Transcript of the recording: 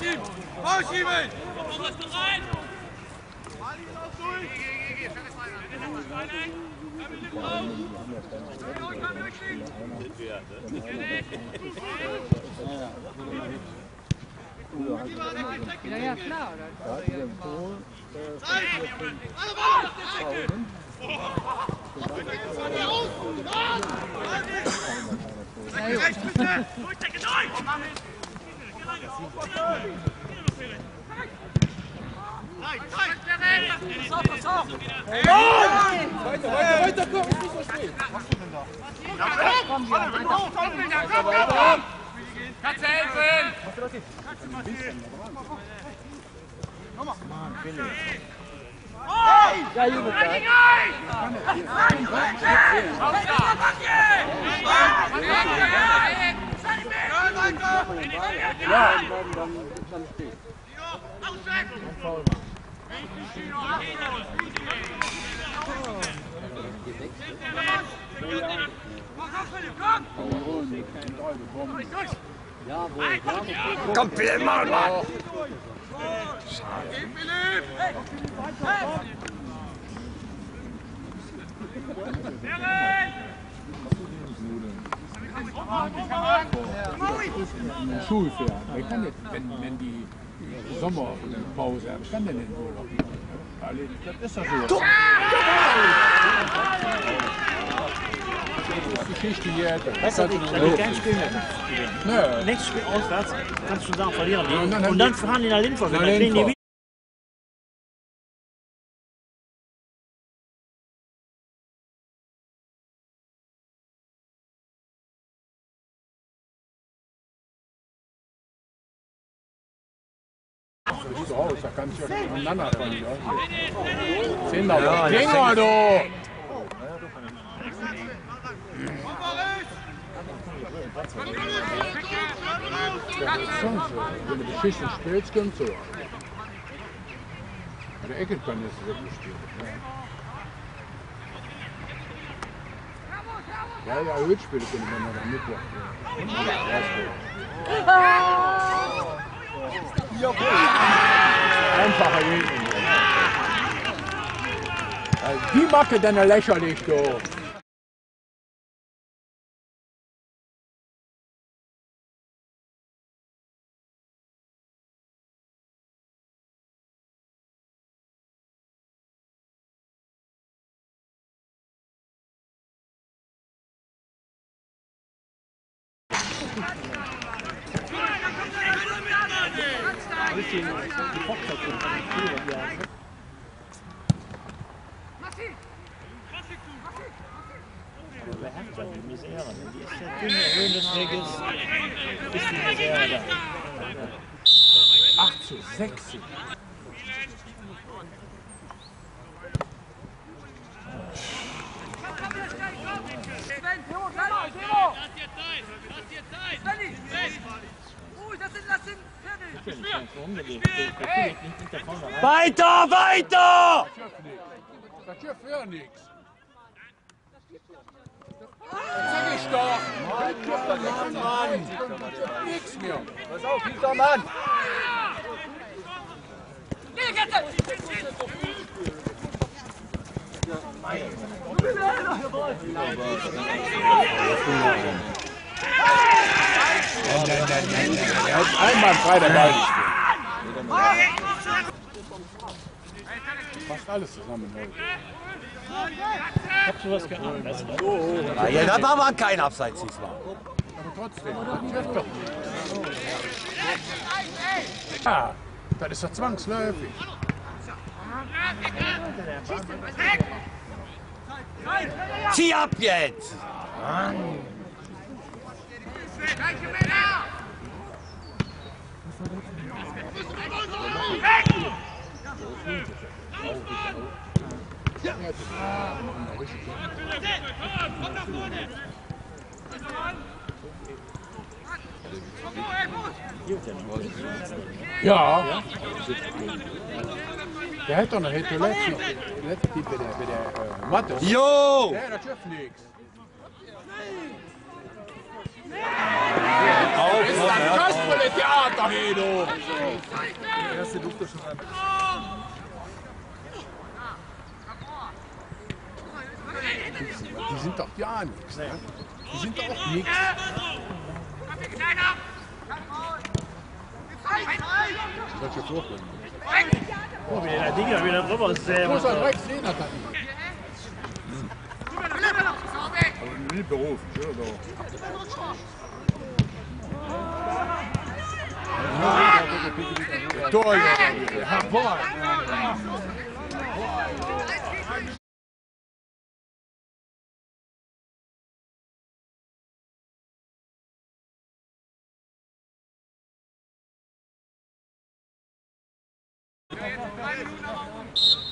Vorschieben! Vorschieben! Ja, ja, klar. Kannst du helfen? Ja, dann, dann, dann steht. Komm, Philipp, mach mal! Schulferien. Wer kann nicht, wenn, wenn die Sommerpause haben, kann der nicht in Urlaub machen. Alle- Das ist doch so. Das ist Geschichte hier. Weißt du, ich kann kein Spiel mehr. Nächstes Spiel auswärts, kannst du sagen, verlieren und dann fahren die nach Lindfors. Und dann kriegen die Lindfors. wieder. So sieht aus, da kann ich ja aneinander fallen. Ja. Zehn ja, Dinger, du! Ja, das ist schon so. Wenn du beschissen spielst, kommst du. Bei der Ecke kann es wirklich spielen. Ja, ja, ja Hütspiele können wir noch am Mittwoch. Einfacher Gegend. Also, die Macke denn lächerlich, du. ein bisschen gekocht hat von früher Jahren. Aber wer hat doch die Misere? Die ist ja dünn, Höhnesreges, ist die Misere da. 80, 60. Weiter, weiter! Das hilft ja nichts. Sag ich doch. Mann. Nix mehr. Pass auf, dieser Mann! Nein, nein, nein, nein, nein. Er hat einmal frei dabei gespielt. Fast alles zusammen heute. Habt ihr was geahnt? Ah, ja, das war aber kein Abseits diesmal. Aber trotzdem. Ja, das ist doch zwangsläufig. Zieh ab jetzt! Der hat doch noch hätte letzte letzte Typ bei der, bei der äh, Mathe. Jo! Ja, das hilft nichts. Auf, Ist das Kasperle kein Theater hier, du! Der erste durfte schon an. Die sind doch ja nichts. Ne? Die sind doch auch nichts. Solche Fluchten. Oh, wie der Dinger wieder drüber säbelt. Großer Dreck sehen das nicht. Aber nie Beruf, ja, doch. Tor, hervorragend. Die da.